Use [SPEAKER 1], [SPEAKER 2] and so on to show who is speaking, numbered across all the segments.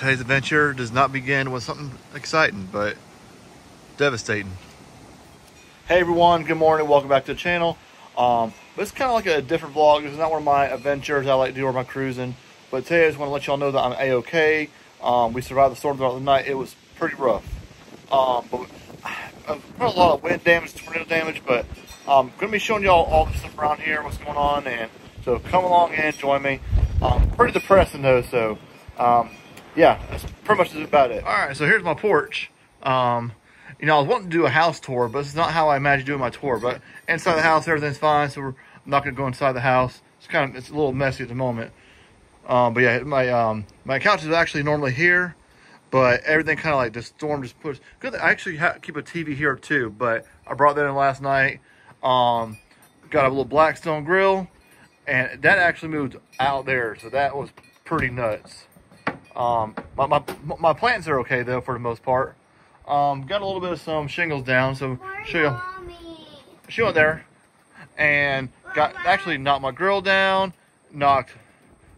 [SPEAKER 1] Today's adventure does not begin with something exciting, but devastating. Hey everyone, good morning. Welcome back to the channel. Um, but it's kind of like a different vlog. This is not one of my adventures I like to do or my cruising. But today I just want to let y'all know that I'm a-okay. Um, we survived the storm throughout the night. It was pretty rough. Um, but I've a lot of wind damage, tornado damage, but I'm um, going to be showing y'all all the stuff around here, what's going on, and so come along and join me. Um, pretty depressing though, so um, yeah, that's pretty much about it. All right, so here's my porch. Um, you know, I was wanting to do a house tour, but it's not how I imagined doing my tour. But inside the house, everything's fine, so we're not going to go inside the house. It's kind of it's a little messy at the moment. Um, but yeah, my um, my couch is actually normally here, but everything kind of like the storm just pushed. Good, I actually keep a TV here too, but I brought that in last night. Um, got a little Blackstone grill, and that actually moved out there, so that was pretty nuts. Um, my, my, my plants are okay though for the most part. Um, got a little bit of some shingles down, so show you. She went there and got actually knocked my grill down, knocked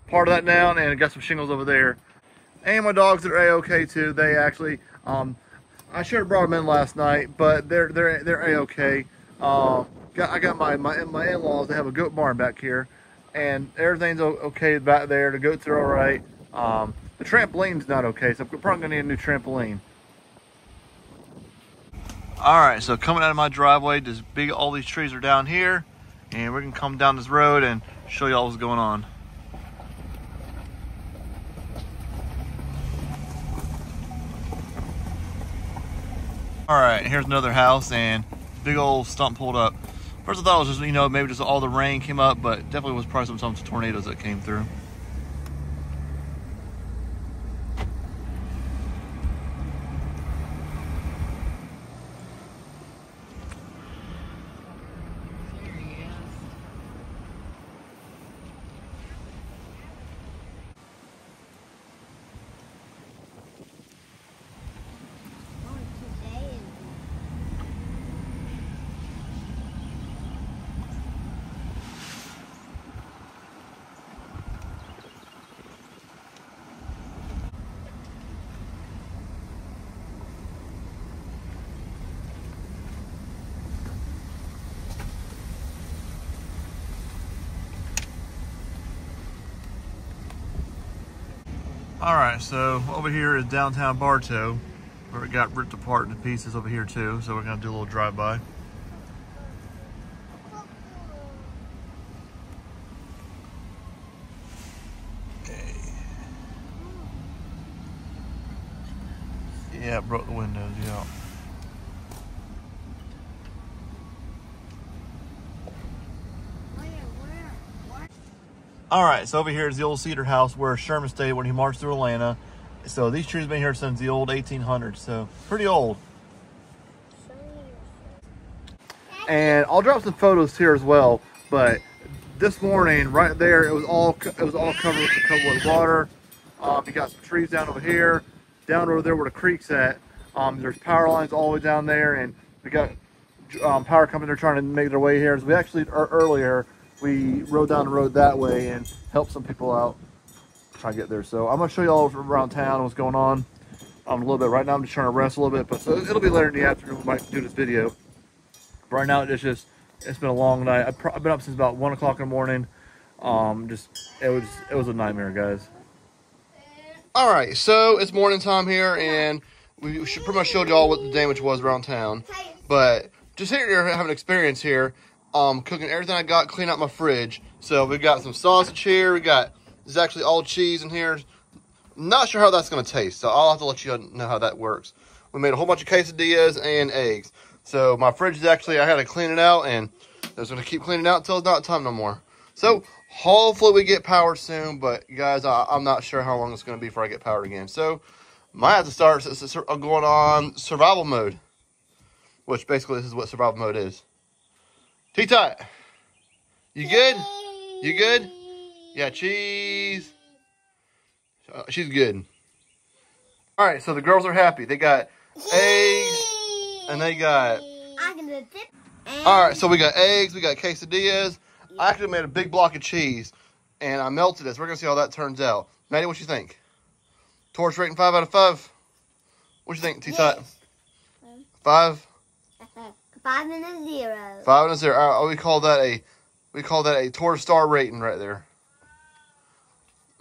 [SPEAKER 1] part of that down, and got some shingles over there. And my dogs are a-okay too. They actually, um, I should have brought them in last night, but they're they're they're a-okay. Uh, got I got my my my in-laws. They have a goat barn back here, and everything's okay back there. The goats are all right. Um, the trampoline's not okay, so I'm probably gonna need a new trampoline. All right, so coming out of my driveway, this big, all these trees are down here, and we're gonna come down this road and show y'all what's going on. All right, here's another house and big old stump pulled up. First I thought it was just, you know, maybe just all the rain came up, but definitely was probably some, some tornadoes that came through. All right, so over here is downtown Bartow, where it got ripped apart into pieces over here too. So we're gonna do a little drive-by. Okay. Yeah, it broke the windows, yeah. All right, so over here is the old Cedar House where Sherman stayed when he marched through Atlanta. So these trees have been here since the old 1800s, so pretty old. And I'll drop some photos here as well, but this morning, right there, it was all it was all covered with water. Um, you got some trees down over here, down over there where the creek's at. Um, there's power lines all the way down there, and we got um, power company are trying to make their way here. So we actually earlier we rode down the road that way and helped some people out try to get there. So I'm gonna show you all around town what's going on um, a little bit. Right now I'm just trying to rest a little bit, but so it'll be later in the afternoon we might do this video. But Right now it's just it's been a long night. I've, I've been up since about one o'clock in the morning. Um, just it was it was a nightmare, guys. All right, so it's morning time here, and we should pretty much showed y'all what the damage was around town. But just here having an experience here, um, cooking everything I got, clean out my fridge. So we got some sausage here. We got, there's actually all cheese in here. Not sure how that's going to taste, so I'll have to let you know how that works. We made a whole bunch of quesadillas and eggs. So my fridge is actually, I had to clean it out, and I was going to keep cleaning out until it's not time no more. So hopefully we get power soon, but guys, I, am not sure how long it's going to be before I get power again. So might have to start going on survival mode, which basically this is what survival mode is. T-Tot, you good? You good? Yeah, cheese. Uh, she's good. All right, so the girls are happy. They got eggs, and they got... All right, so we got eggs, we got quesadillas. I actually made a big block of cheese, and I melted this. We're going to see how that turns out. Maddie, what you think? Torch rating five out of five. What you think, T Tot? Five?
[SPEAKER 2] Five and a zero.
[SPEAKER 1] Five and a zero. Uh, we call that a we call that a torch star rating right there.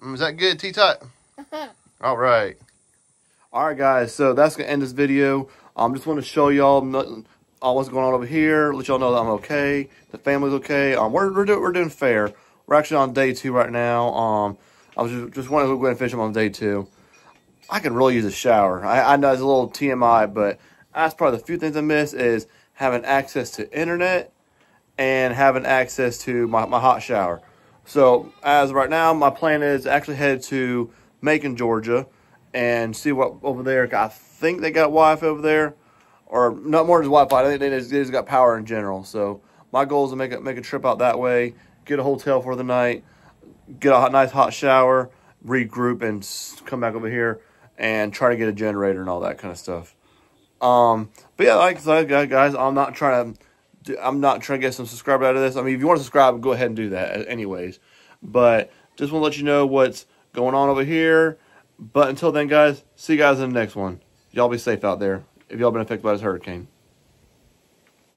[SPEAKER 1] Mm, that good, T Tot? All right. All right, guys. So that's gonna end this video. I um, just want to show y'all all what's going on over here. Let y'all know that I'm okay. The family's okay. Um, we're we're doing we're doing fair. We're actually on day two right now. Um, I was just just wanting to go ahead and finish up on day two. I could really use a shower. I, I know it's a little TMI, but that's probably the few things I miss is having access to internet and having access to my, my hot shower. So as right now, my plan is actually head to Macon, Georgia, and see what over there. I think they got Wi-Fi over there, or not more than Wi-Fi. I think they just, they just got power in general. So my goal is to make a make a trip out that way, get a hotel for the night, get a nice hot shower, regroup, and come back over here and try to get a generator and all that kind of stuff. Um, but yeah, like said, guys, I'm not trying to, I'm not trying to get some subscribers out of this. I mean, if you want to subscribe, go ahead and do that, anyways. But just want to let you know what's going on over here. But until then, guys, see you guys in the next one. Y'all be safe out there. If y'all been affected by this hurricane.